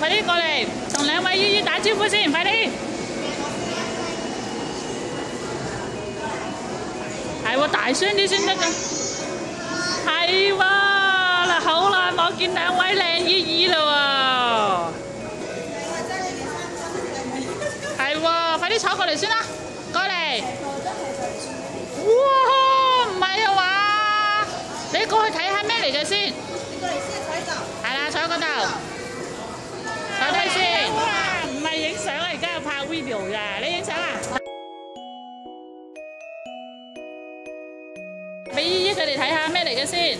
快啲過嚟同兩位姨姨打招呼先，快啲！係喎，大聲啲先得㗎。係喎，嗱，好耐冇見兩位靚姨姨啦喎。係喎，快啲坐過嚟先啦，過嚟。哇，唔係啊嘛，你過去睇下咩嚟嘅先。係啦，坐嗰度，家拍 video 㗎，你影相啊？俾姨姨佢哋睇下咩嚟嘅先。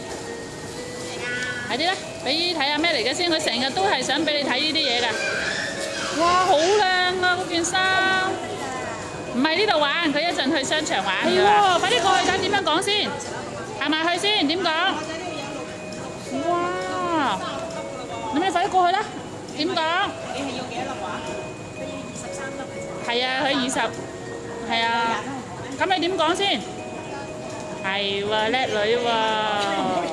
快啲咧，俾姨姨睇下咩嚟嘅先，佢成日都係想俾你睇呢啲嘢㗎。哇，好靚啊！嗰件衫。唔係呢度玩，佢一陣去商場玩。系喎，快啲過去睇點樣講先，行埋去先，點講？哇！咁你快啲過去啦，點講？你係要幾多粒話？係啊，佢二十，係啊。咁你點講先？係喎，叻女喎。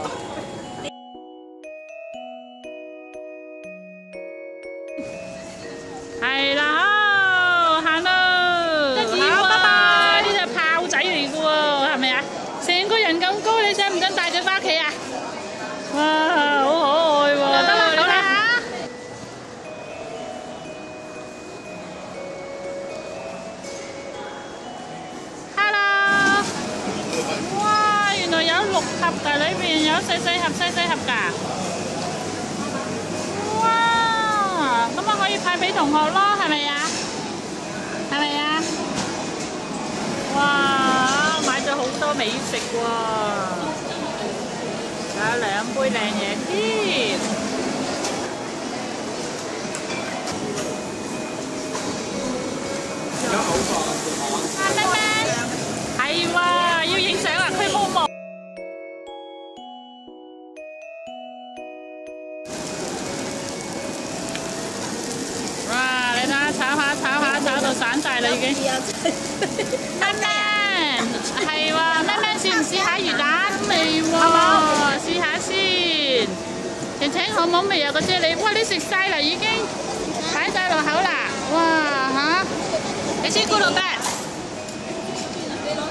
盒㗎，裏邊有細細盒、細細盒㗎。哇！咁啊可以派俾同學咯，係咪啊？係咪啊？哇！買咗好多美食喎，仲有兩杯靚嘢添。炒下炒下炒到散晒啦已經。咩咩？係喎，咩咩試唔試下魚蛋味喎？試下先。晴晴好唔好味啊？個啫喱，哇！你食晒啦已經，擺晒落口啦。哇嚇！你先咕嚕啤。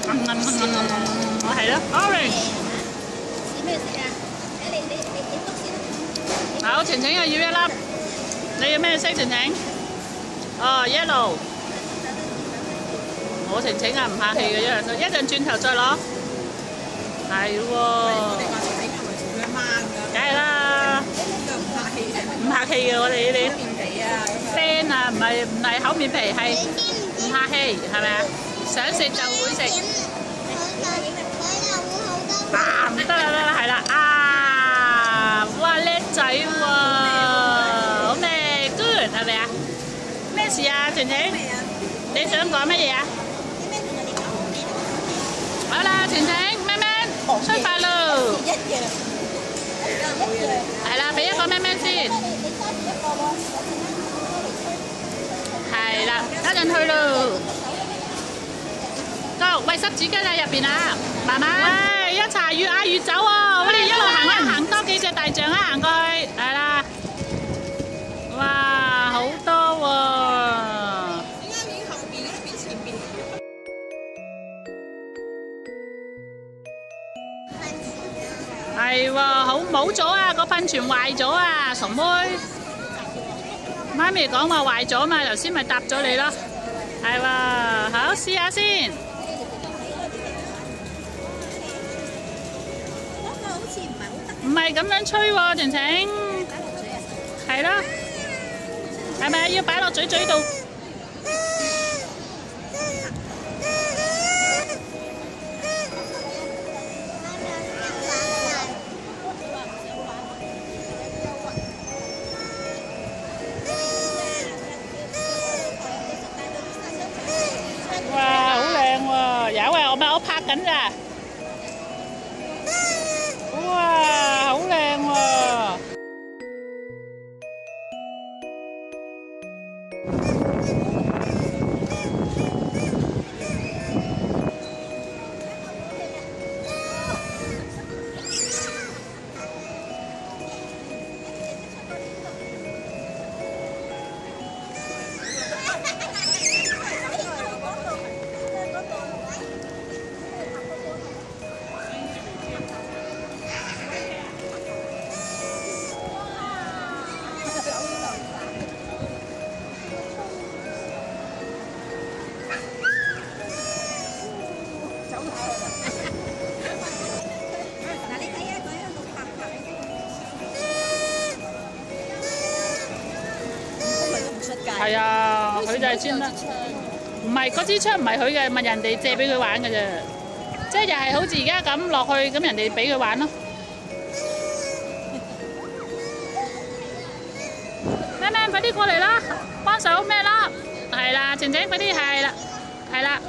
嗯嗯嗯嗯嗯嗯，係咯，orange。好，晴晴又要一粒。你要咩色，晴晴？哦，yellow。我晴晴啊，唔客氣嘅一樣都，一陣轉頭再攞。係喎。梗係啦。唔客氣嘅，我哋呢啲。聲啊，唔係唔係厚面皮，係唔客氣，係咪啊？想食就會食。啊，咩事啊，晴晴？你想講乜嘢啊？好啦，晴晴，咩咩，出發咯！係啦，俾一個咩咩先。係啦，一陣去咯。go，喂，濕紙巾喺入邊啊，慢慢。喂，一查越嗌越走喎，係喎，好冇咗啊！個噴泉壞咗啊，傻妹。媽咪講話壞咗嘛，頭先咪答咗你咯。係喎，好試下先。唔係咁樣吹喎，晴晴。係咯。係咪要擺落嘴嘴度？喎！有啊，我咪我拍緊咋。哇，唔係嗰支槍唔係佢嘅，問人哋借俾佢玩嘅啫。即係又係好似而家咁落去，咁人哋俾佢玩咯。咩咩，快啲過嚟啦！幫手咩啦？係啦，晴晴，快啲係啦，係啦。